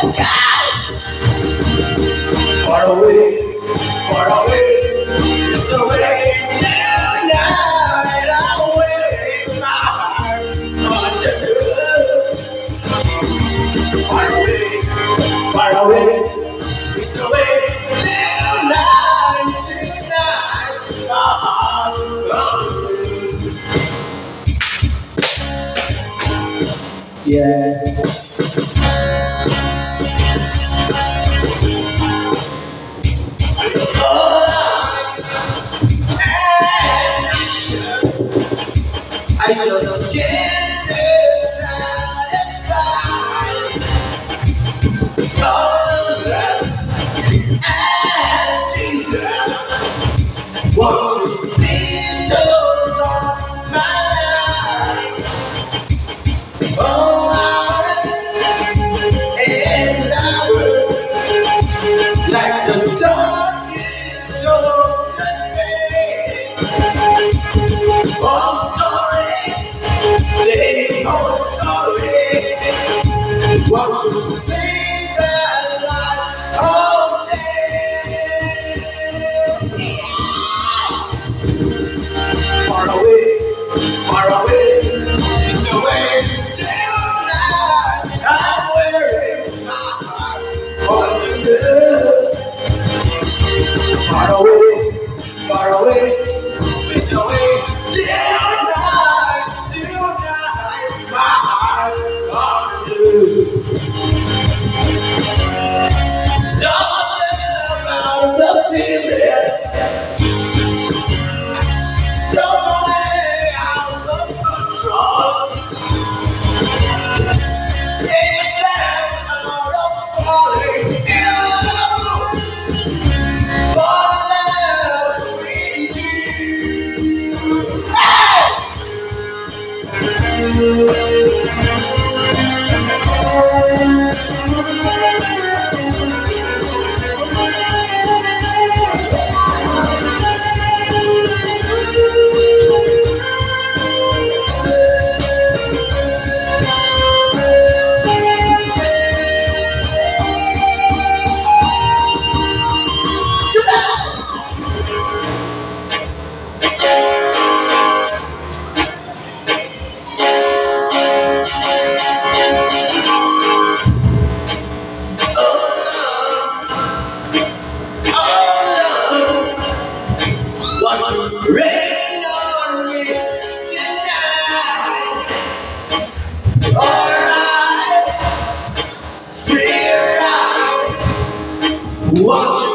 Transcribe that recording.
Let's! Far away, far away, tonight. Waiting my heart Far away, far away, tonight, heart Yeah. I just can't satisfied. Won't sorry. Won't da vida. Rain on me tonight? Alright. Want